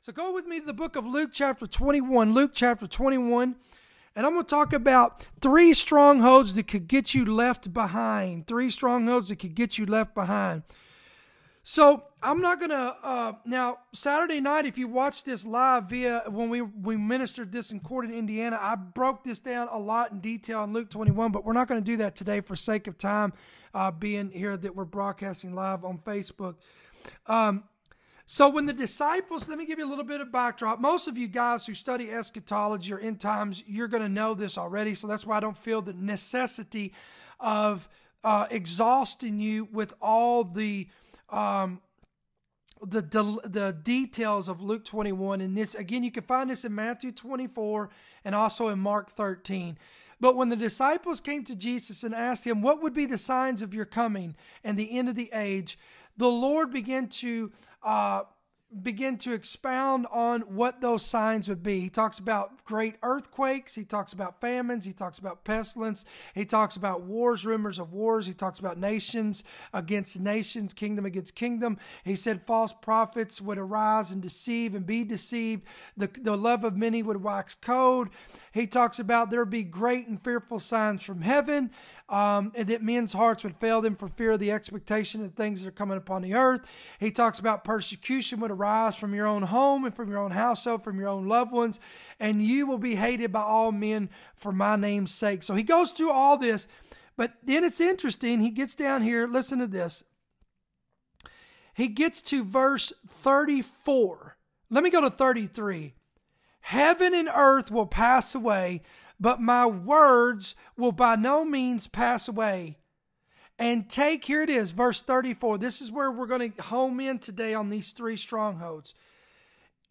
So go with me to the book of Luke, chapter 21. Luke, chapter 21. And I'm going to talk about three strongholds that could get you left behind. Three strongholds that could get you left behind. So I'm not gonna uh, now Saturday night. If you watch this live via when we we ministered this in court in Indiana, I broke this down a lot in detail in Luke 21. But we're not going to do that today for sake of time, uh, being here that we're broadcasting live on Facebook. Um, so when the disciples, let me give you a little bit of backdrop. Most of you guys who study eschatology or end times, you're going to know this already. So that's why I don't feel the necessity of uh, exhausting you with all the um, the the details of Luke 21 and this again you can find this in Matthew 24 and also in Mark 13 but when the disciples came to Jesus and asked him what would be the signs of your coming and the end of the age the Lord began to uh, begin to expound on what those signs would be. He talks about great earthquakes, he talks about famines, he talks about pestilence, he talks about wars, rumors of wars, he talks about nations against nations, kingdom against kingdom. He said false prophets would arise and deceive and be deceived. The, the love of many would wax cold. He talks about there be great and fearful signs from heaven um, and that men's hearts would fail them for fear of the expectation of things that are coming upon the earth. He talks about persecution would arise from your own home and from your own household, from your own loved ones, and you will be hated by all men for my name's sake. So he goes through all this, but then it's interesting. He gets down here, listen to this. He gets to verse 34. Let me go to 33. Heaven and earth will pass away, but my words will by no means pass away. And take, here it is, verse 34. This is where we're going to home in today on these three strongholds.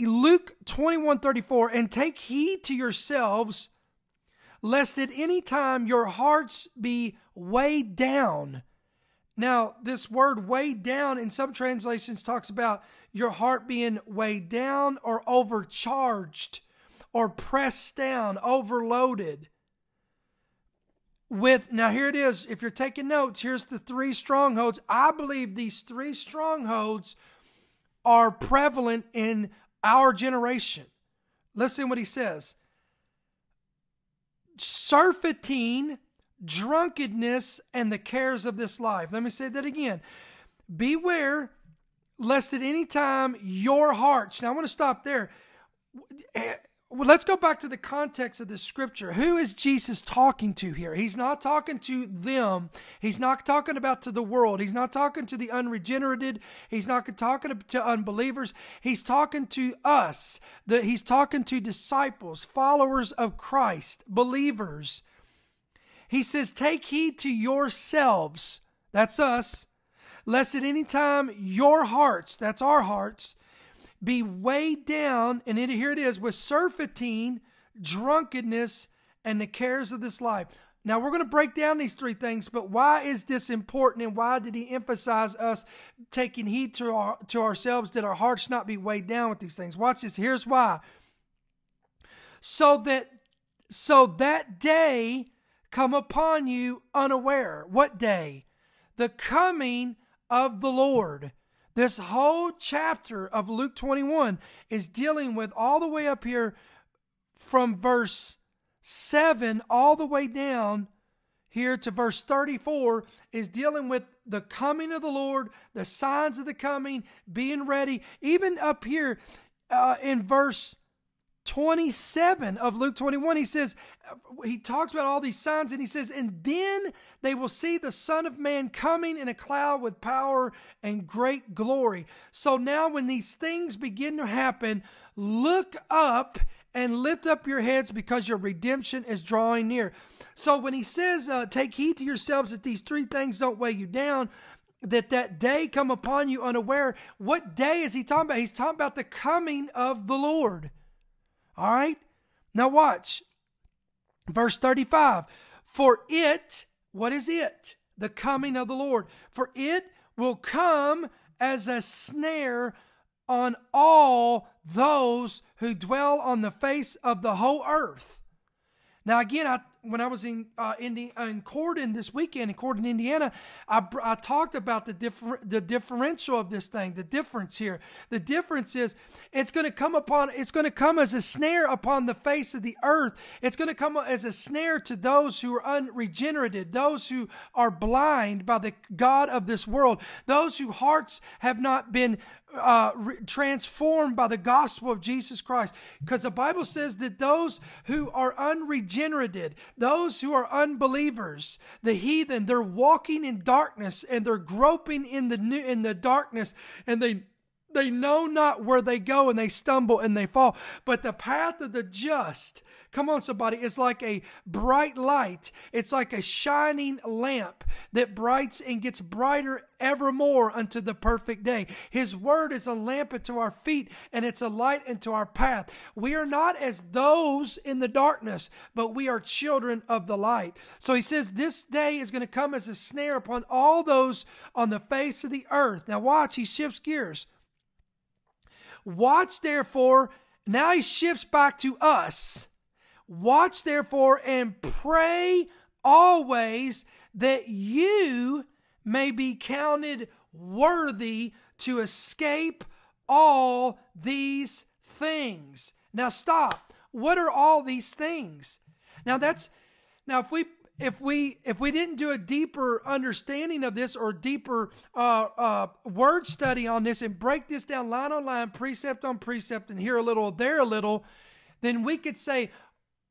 Luke 21 34, and take heed to yourselves, lest at any time your hearts be weighed down. Now, this word weighed down in some translations talks about your heart being weighed down or overcharged or pressed down, overloaded. With now, here it is. If you're taking notes, here's the three strongholds. I believe these three strongholds are prevalent in our generation. Listen what he says surfeiting, drunkenness, and the cares of this life. Let me say that again. Beware lest at any time your hearts. Now, I want to stop there well, let's go back to the context of the scripture. Who is Jesus talking to here? He's not talking to them. He's not talking about to the world. He's not talking to the unregenerated. He's not talking to unbelievers. He's talking to us. That he's talking to disciples, followers of Christ, believers. He says, Take heed to yourselves. That's us. Lest at any time your hearts, that's our hearts, be weighed down, and it, here it is, with surfeiting, drunkenness, and the cares of this life. Now, we're going to break down these three things, but why is this important and why did he emphasize us taking heed to, our, to ourselves that our hearts not be weighed down with these things? Watch this. Here's why. So that so that day come upon you unaware. What day? The coming of the Lord. This whole chapter of Luke 21 is dealing with all the way up here from verse 7 all the way down here to verse 34 is dealing with the coming of the Lord, the signs of the coming, being ready. Even up here uh, in verse 27 of Luke 21, he says, he talks about all these signs and he says, and then they will see the Son of Man coming in a cloud with power and great glory. So now, when these things begin to happen, look up and lift up your heads because your redemption is drawing near. So when he says, uh, take heed to yourselves that these three things don't weigh you down, that that day come upon you unaware. What day is he talking about? He's talking about the coming of the Lord. All right? Now watch. Verse 35. For it, what is it? The coming of the Lord. For it will come as a snare on all those who dwell on the face of the whole earth. Now, again, I, when I was in uh, Indi- in Corydon this weekend in Corydon, Indiana, I, I talked about the differ- the differential of this thing, the difference here. The difference is it's going to come upon it's going to come as a snare upon the face of the earth. It's going to come as a snare to those who are unregenerated, those who are blind by the God of this world, those whose hearts have not been uh, re- transformed by the gospel of Jesus Christ. Because the Bible says that those who are unregenerated, those who are unbelievers, the heathen, they're walking in darkness and they're groping in the new, in the darkness, and they they know not where they go and they stumble and they fall. But the path of the just Come on, somebody. It's like a bright light. It's like a shining lamp that brights and gets brighter evermore unto the perfect day. His word is a lamp unto our feet and it's a light unto our path. We are not as those in the darkness, but we are children of the light. So he says this day is going to come as a snare upon all those on the face of the earth. Now, watch, he shifts gears. Watch, therefore, now he shifts back to us. Watch therefore and pray always that you may be counted worthy to escape all these things. Now stop. What are all these things? Now that's now if we if we if we didn't do a deeper understanding of this or deeper uh, uh, word study on this and break this down line on line, precept on precept, and here a little, there a little, then we could say,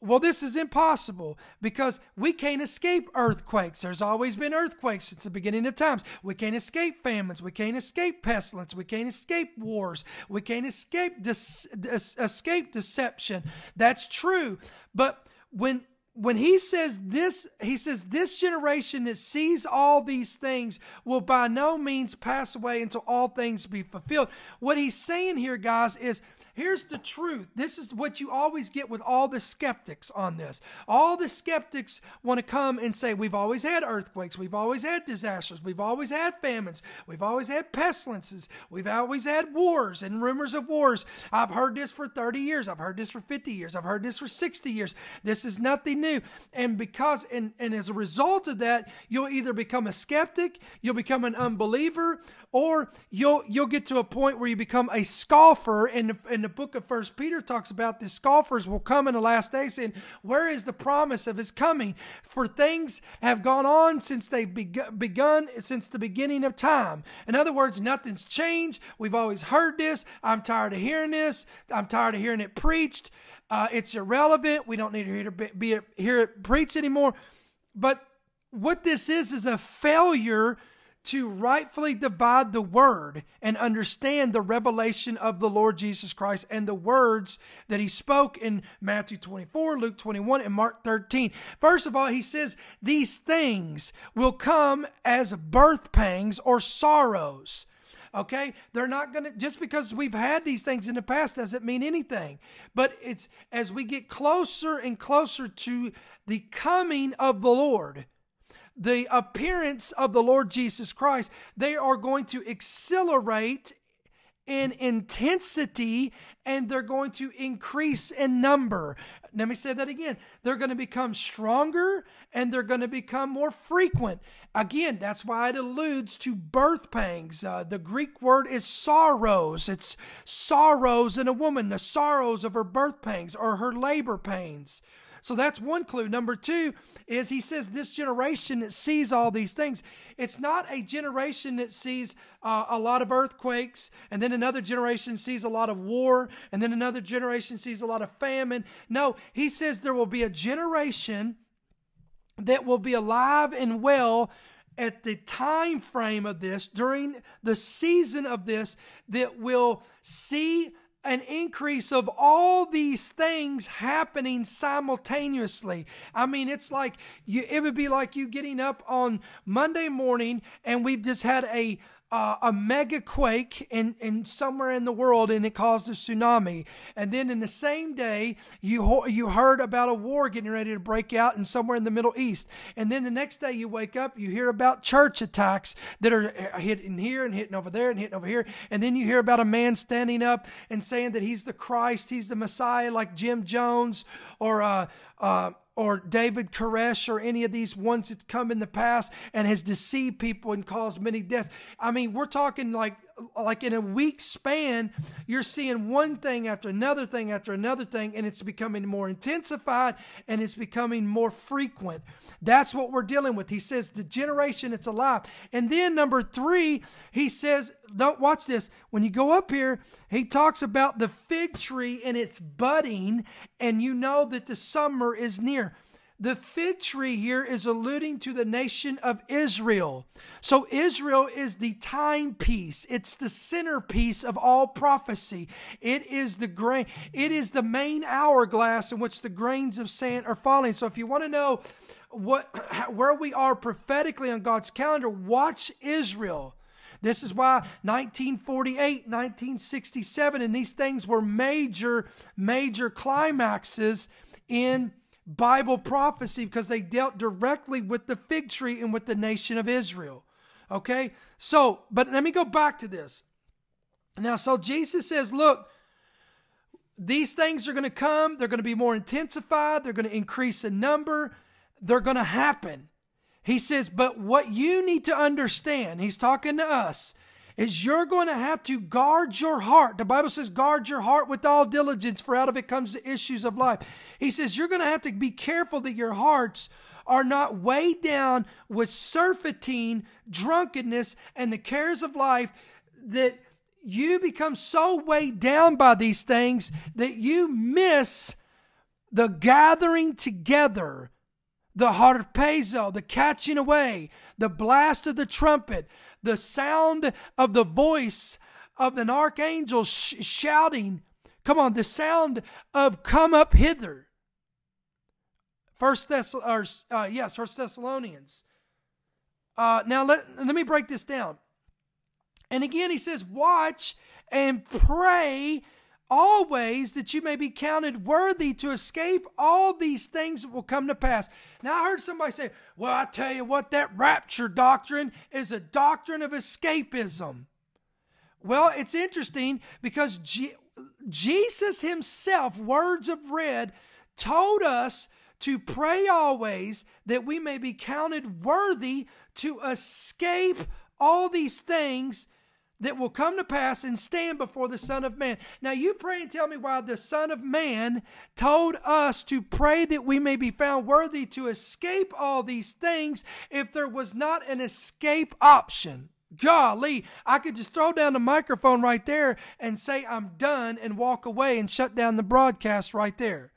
well, this is impossible because we can't escape earthquakes. There's always been earthquakes since the beginning of times. We can't escape famines. We can't escape pestilence. We can't escape wars. We can't escape dis- dis- escape deception. That's true. But when when he says this, he says this generation that sees all these things will by no means pass away until all things be fulfilled. What he's saying here, guys, is Here's the truth. This is what you always get with all the skeptics on this. All the skeptics want to come and say, We've always had earthquakes. We've always had disasters. We've always had famines. We've always had pestilences. We've always had wars and rumors of wars. I've heard this for 30 years. I've heard this for 50 years. I've heard this for 60 years. This is nothing new. And because, and, and as a result of that, you'll either become a skeptic, you'll become an unbeliever, or you'll you'll get to a point where you become a scoffer and and the book of first peter talks about the scoffers will come in the last days saying where is the promise of his coming? For things have gone on since they've begun since the beginning of time. In other words nothing's changed. We've always heard this. I'm tired of hearing this. I'm tired of hearing it preached. Uh, it's irrelevant. We don't need to hear it, be, hear it preached anymore. But what this is is a failure to rightfully divide the word and understand the revelation of the Lord Jesus Christ and the words that he spoke in Matthew 24, Luke 21, and Mark 13. First of all, he says these things will come as birth pangs or sorrows. Okay? They're not going to, just because we've had these things in the past doesn't mean anything. But it's as we get closer and closer to the coming of the Lord the appearance of the Lord Jesus Christ, they are going to accelerate in intensity and they're going to increase in number. Let me say that again. They're going to become stronger and they're going to become more frequent. Again, that's why it alludes to birth pangs. Uh, the Greek word is sorrows. It's sorrows in a woman, the sorrows of her birth pangs or her labor pains. So that's one clue. Number two, is he says this generation that sees all these things. It's not a generation that sees uh, a lot of earthquakes, and then another generation sees a lot of war, and then another generation sees a lot of famine. No, he says there will be a generation that will be alive and well at the time frame of this during the season of this that will see an increase of all these things happening simultaneously. I mean, it's like you, it would be like you getting up on Monday morning and we've just had a uh, a mega quake in, in somewhere in the world and it caused a tsunami. And then in the same day, you, you heard about a war getting ready to break out in somewhere in the Middle East. And then the next day you wake up, you hear about church attacks that are uh, hitting here and hitting over there and hitting over here. And then you hear about a man standing up and saying that he's the Christ, he's the Messiah, like Jim Jones or uh, uh, or David Koresh or any of these ones that's come in the past and has deceived people and caused many deaths. I mean, we're talking like like in a week span, you're seeing one thing after another thing after another thing, and it's becoming more intensified and it's becoming more frequent. That's what we're dealing with. He says the generation it's alive. And then number three, he says, don't watch this. When you go up here, he talks about the fig tree and its budding, and you know that the summer is near. The fig tree here is alluding to the nation of Israel. So Israel is the timepiece. It's the centerpiece of all prophecy. It is the grain, it is the main hourglass in which the grains of sand are falling. So if you want to know what where we are prophetically on God's calendar, watch Israel. This is why 1948, 1967, and these things were major, major climaxes in Bible prophecy because they dealt directly with the fig tree and with the nation of Israel. Okay? So, but let me go back to this. Now, so Jesus says, look, these things are going to come. They're going to be more intensified. They're going to increase in number. They're going to happen. He says, but what you need to understand, he's talking to us, is you're going to have to guard your heart. The Bible says, guard your heart with all diligence, for out of it comes the issues of life. He says, you're going to have to be careful that your hearts are not weighed down with surfeiting, drunkenness, and the cares of life that you become so weighed down by these things that you miss the gathering together the harpazo, the catching away, the blast of the trumpet, the sound of the voice of an archangel sh- shouting. Come on, the sound of come up hither. First Thess- or, uh, yes, First Thessalonians. Uh, now let, let me break this down. And again, he says, watch and pray always that you may be counted worthy to escape all these things that will come to pass. Now, I heard somebody say, Well, I tell you what, that rapture doctrine is a doctrine of escapism. Well, it's interesting because Jesus himself, words of red, told us to pray always that we may be counted worthy to escape all these things that will come to pass and stand before the Son of Man. Now, you pray and tell me why the Son of Man told us to pray that we may be found worthy to escape all these things if there was not an escape option. Golly, I could just throw down the microphone right there and say I'm done and walk away and shut down the broadcast right there.